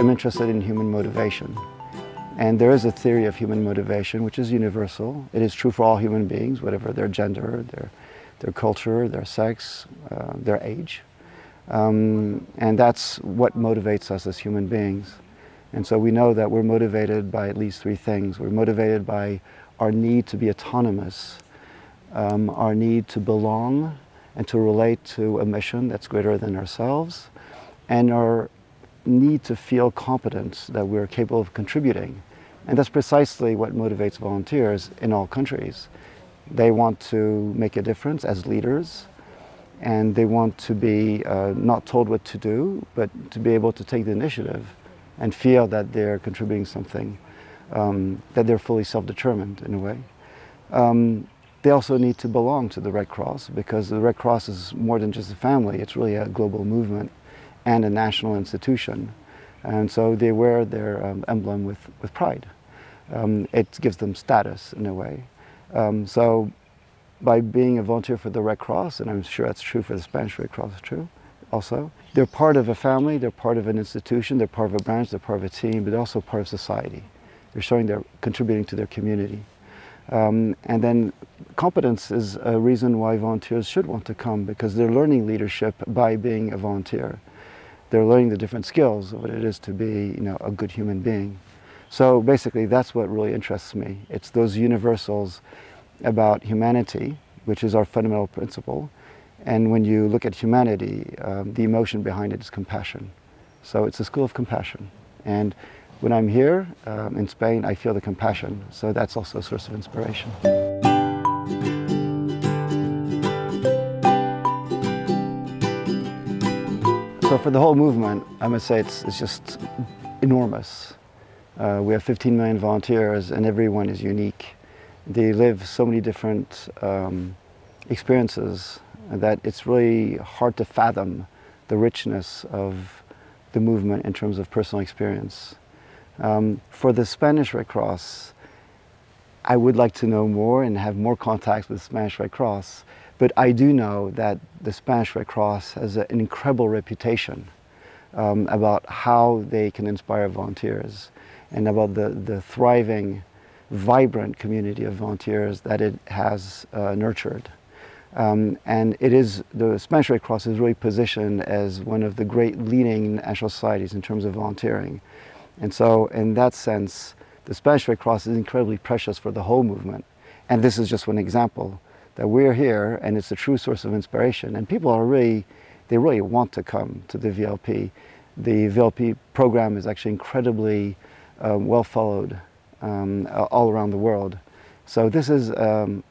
I'm interested in human motivation. And there is a theory of human motivation which is universal. It is true for all human beings, whatever their gender, their, their culture, their sex, uh, their age. Um, and that's what motivates us as human beings. And so we know that we're motivated by at least three things. We're motivated by our need to be autonomous, um, our need to belong and to relate to a mission that's greater than ourselves, and our need to feel competent that we're capable of contributing. And that's precisely what motivates volunteers in all countries. They want to make a difference as leaders, and they want to be uh, not told what to do, but to be able to take the initiative and feel that they're contributing something, um, that they're fully self-determined in a way. Um, they also need to belong to the Red Cross because the Red Cross is more than just a family, it's really a global movement and a national institution. And so they wear their um, emblem with, with pride. Um, it gives them status in a way. Um, so by being a volunteer for the Red Cross, and I'm sure that's true for the Spanish Red Cross too, also, they're part of a family, they're part of an institution, they're part of a branch, they're part of a team, but also part of society. They're showing they're contributing to their community. Um, and then competence is a reason why volunteers should want to come because they're learning leadership by being a volunteer. They're learning the different skills of what it is to be you know, a good human being. So basically that's what really interests me. It's those universals about humanity, which is our fundamental principle. And when you look at humanity, um, the emotion behind it is compassion. So it's a school of compassion. And when I'm here um, in Spain, I feel the compassion. So that's also a source of inspiration. So for the whole movement, I must say it's, it's just enormous. Uh, we have 15 million volunteers and everyone is unique. They live so many different um, experiences that it's really hard to fathom the richness of the movement in terms of personal experience. Um, for the Spanish Red Cross, I would like to know more and have more contacts with the Spanish Red Cross, but I do know that the Spanish Red Cross has an incredible reputation um, about how they can inspire volunteers and about the, the thriving, vibrant community of volunteers that it has uh, nurtured. Um, and it is, the Spanish Red Cross is really positioned as one of the great leading national societies in terms of volunteering. And so in that sense, the Spanish Red Cross is incredibly precious for the whole movement. And this is just one example that we're here and it's a true source of inspiration. And people are really, they really want to come to the VLP. The VLP program is actually incredibly um, well followed um, all around the world. So this is, um,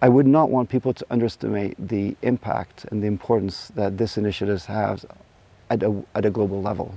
I would not want people to underestimate the impact and the importance that this initiative has at a, at a global level.